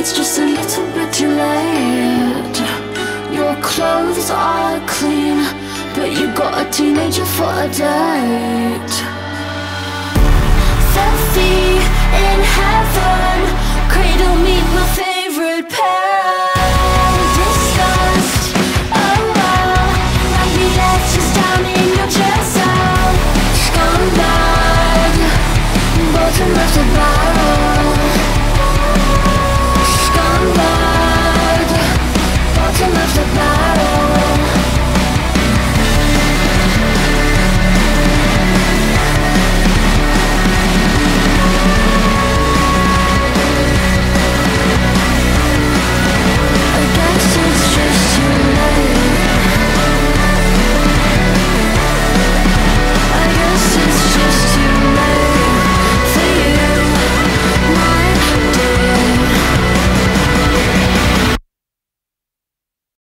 It's just a little bit too late Your clothes are clean But you got a teenager for a date. Filthy